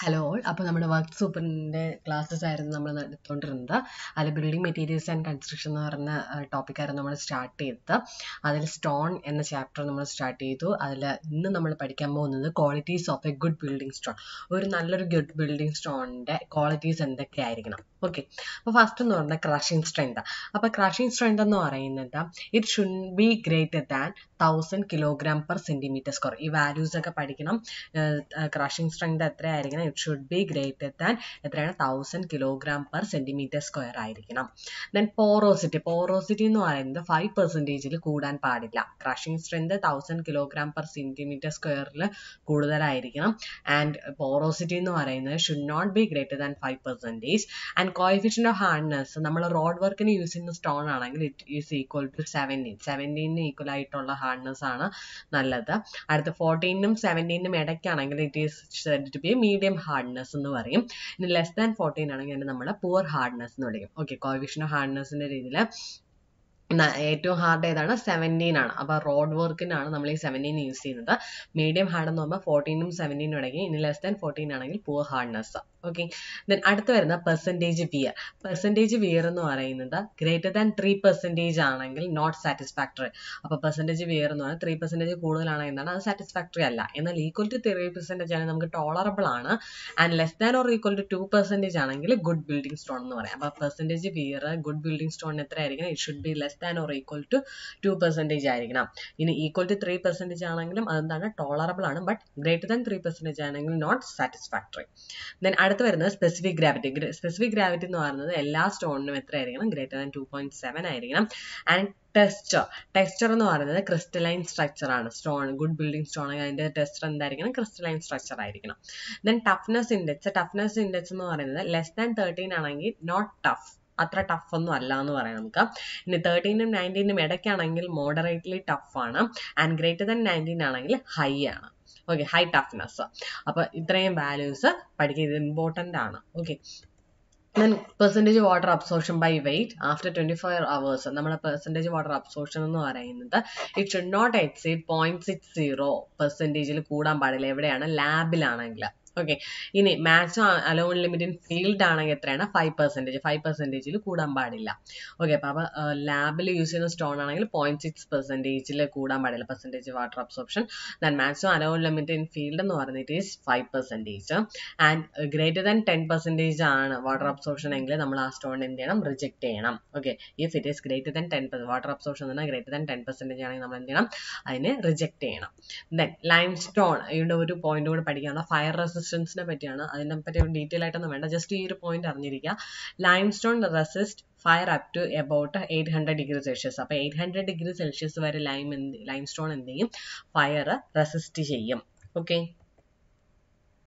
Hello അപ്പോൾ നമ്മുടെ work സൂപ്പറിന്റെ classes ആയിരുന്നു നമ്മൾ നടത്തിക്കൊണ്ടിരുന്നത്. അതിൽ ബിൽഡിംഗ് മെറ്റീരിയൽസ് ആൻഡ് കൺസ്ട്രക്ഷൻ എന്ന് പറഞ്ഞ ടോപ്പിക്കായിരുന്നു നമ്മൾ സ്റ്റാർട്ട് ചെയ്തത്. അതിൽ സ്റ്റോൺ എന്ന ചാപ്റ്റർ നമ്മൾ സ്റ്റാർട്ട് ചെയ്തു. അതിൽ ഇന്ന് നമ്മൾ പഠിക്കാൻ പോകുന്നത് qualities of a good building stone ഒരു നല്ലൊരു ഗുഡ് ബിൽഡിംഗ് സ്റ്റോണിന്റെ ക്വാളിറ്റീസ് എന്തൊക്കെയായിരിക്കണം. ഓക്കെ അപ്പോൾ ഫസ്റ്റ് എന്ന് പറഞ്ഞാൽ ക്രഷിംഗ് സ്ട്രെങ്ത് അപ്പോൾ ക്രഷിംഗ് സ്ട്രെങ്ത് എന്ന് പറയുന്നത് it should be greater than thousand kilogram per centimetre square ഈ വാല്യൂസ് ഒക്കെ പഠിക്കണം. Crushing strength എത്രയായിരിക്കണം? It should be greater than എത്രയാണ്? Thousand kilogram per centimetre square ആയിരിക്കണം. ദെൻ പോറോസിറ്റി പോറോസിറ്റി എന്ന് പറയുന്നത് ഫൈവ് പെർസെന്റേജിൽ കൂടാൻ പാടില്ല. Crushing strength thousand kilogram per centimetre സ്ക്വയറിൽ കൂടുതലായിരിക്കണം. ആൻഡ് പോറോസിറ്റി എന്ന് പറയുന്നത് should not be greater than five percentage and coefficient of hardness നമ്മൾ റോഡ് വർക്കിന് യൂസ് ചെയ്യുന്ന സ്റ്റോൺ ആണെങ്കിൽ it is equal to seventeen സെവന്റീനിന് equal ആയിട്ടുള്ള ഹാർഡ്നെസ് ആണ് നല്ലത്. അടുത്ത ഫോർട്ടീനും സെവന്റീനും ഇടയ്ക്കാണെങ്കിൽ it is to be medium hardness എന്ന് പറയും. ഇനി ലെസ് ദാൻ ഫോർട്ടീൻ ആണെങ്കിൽ അതിനെ നമ്മൾ പുവർ ഹാർഡ്നെസ് എന്ന് വിളിക്കും. ഓക്കെ കോവിഷൻ ഓഫ് ഹാർഡ്നെസ്സിന്റെ രീതിയിൽ ഏറ്റവും ഹാർഡ് ഏതാണ്? സെവന്റീൻ ആണ്. അപ്പോൾ റോഡ് വർക്കിനാണ് നമ്മൾ ഈ സെവന്റീൻ യൂസ് ചെയ്യുന്നത്. മീഡിയം ഹാർഡ് എന്ന് പറയുമ്പോൾ ഫോർട്ടീനും സെവന്റീനും ഇടയ്ക്ക് ഇനി ലെസ് ദാൻ ഫോർട്ടീൻ ആണെങ്കിൽ പൂർ ഹാർഡ്നെസ് ഓക്കെ ദെൻ അടുത്ത് വരുന്ന പെർസെന്റേജ് വിയർ പെർസെന്റേജ് വിയർ എന്ന് പറയുന്നത് ഗ്രേറ്റർ ദാൻ ത്രീ പെർസെന്റേജ് ആണെങ്കിൽ നോട്ട് സാറ്റിസ്ഫാക്ടറി അപ്പോൾ പെർസെന്റേജ് വിയർ എന്ന് പറഞ്ഞാൽ ത്രീ പെർസെന്റേജ് കൂടുതലാണെങ്കിൽ എന്താണ് അത് സാറ്റിസ്ഫാക്ടറി അല്ല. എന്നാൽ ഈക്വൽ ടു ത്രീ പെർസെന്റേജ് ആണെങ്കിൽ നമുക്ക് ടോളറബിൾ ആണ്. And less than or equal to two percentage ആണെങ്കിൽ ഗുഡ് ബിൽഡിംഗ് സ്റ്റോൺ എന്ന് പറയാം. അപ്പോൾ percentage wear good building stone എത്രയായിരിക്കണം? It should be less than or equal to two percentage ആയിരിക്കണം. ഇനി equal to three percentage ആണെങ്കിലും അതെന്താണ്? Tolerable ആണ്. But greater than three percentage ആണെങ്കിൽ നോട്ട് സാറ്റിസ്ഫാക്ടറി ദെൻ അടുത്ത് വരുന്നത് സ്പെസിഫിക് ഗ്രാവിറ്റി സ്പെസിഫിക് ഗ്രാവിറ്റി എന്ന് പറയുന്നത് എല്ലാ സ്റ്റോണിനും എത്ര ആയിരിക്കണം greater than two point seven ആയിരിക്കണം. ആൻഡ് ടെസ്റ്റർ ടെക്സ്ചർ എന്ന് പറയുന്നത് ക്രിസ്റ്റലൈൻ സ്ട്രക്ചർ ആണ്. സ്റ്റോൺ ഗുഡ് ബിൽഡിംഗ് സ്റ്റോൺ അതിന്റെ ടെസ്റ്റർ എന്തായിരിക്കണം? ക്രിസ്റ്റലൈൻ സ്ട്രക്ചർ ആയിരിക്കണം. Then toughness index toughness index എന്ന് പറയുന്നത് ലെസ് ദാൻ തേർട്ടീൻ ആണെങ്കിൽ നോട്ട് ടഫ് അത്ര ടഫ് ഒന്നും അല്ല എന്ന് പറയാം നമുക്ക്. ഇനി തേർട്ടീനും നയന്റീനും ഇടയ്ക്കാണെങ്കിൽ മോഡറേറ്റ്ലി ടഫ് ആണ്. ആൻഡ് ഗ്രേറ്റർ ദാൻ നയന്റീൻ ആണെങ്കിൽ ഹൈ ആണ്. ഓക്കെ ഹൈ ടഫ്നെസ് അപ്പോൾ ഇത്രയും വാല്യൂസ് പഠിക്കുക ഇത് ഇമ്പോർട്ടന്റ് ആണ്. Okay then percentage water absorption by weight after twenty four hours നമ്മുടെ പെർസെന്റേജ് വാട്ടർ അബ്സോർഷൻ എന്ന് പറയുന്നത് it should not exceed point six zero പെർസെന്റേജിൽ കൂടാൻ പാടില്ല. എവിടെയാണ്? ലാബിലാണെങ്കിൽ ഓക്കെ ഇനി max allowed limit in field ആണെങ്കിൽ എത്രയാണ്? ഫൈവ് പെർസെന്റേജ് ഫൈവ് പെർസെന്റേജിൽ കൂടാൻ പാടില്ല. ഓക്കെ അപ്പോൾ അപ്പോൾ ലാബിൽ യൂസ് ചെയ്യുന്ന സ്റ്റോൺ ആണെങ്കിൽ പോയിന്റ് സിക്സ് പെർസെന്റേജിൽ കൂടാൻ പാടില്ല. Percentage water absorption than maximum allowed limit in field എന്ന് പറഞ്ഞിട്ട് is five percentage and greater than ten percentage ആണ് വാട്ടർ അബ്സോർപ്ഷൻ എങ്കിൽ നമ്മൾ ആ സ്റ്റോൺ എന്ത് ചെയ്യണം? റിജക്റ്റ് ചെയ്യണം. Okay if it is greater than ten water absorption എന്ന് ഗ്രേറ്റർ ദാൻ ടെൻ പെർസെന്റേജ് ആണെങ്കിൽ നമ്മൾ എന്ത് ചെയ്യണം? അതിനെ റിജക്റ്റ് ചെയ്യണം. ദെൻ ലൈം സ്റ്റോൺ ഇവിടെ ഒരു പോയിന്റ് കൂടെ പഠിക്കാനുള്ള ഫയർ റെസിസ്റ്റൻസിനെ പറ്റിയാണ്. അതിനെ പറ്റി ഡീറ്റെയിൽ ആയിട്ടൊന്നും വേണ്ട. ജസ്റ്റ് ഈ ഒരു പോയിന്റ് അറിഞ്ഞിരിക്കുക. Limestone resist fire up to about eight hundred degree Celsius അപ്പോൾ എയ്റ്റ് ഹൺഡ്രഡ് ഡിഗ്രി സെൽഷ്യസ് വരെ ലൈം എന്ത് ലൈം സ്റ്റോൺ എന്ത് ചെയ്യും? ഫയർ റെസിസ്റ്റ് ചെയ്യും. ഓക്കെ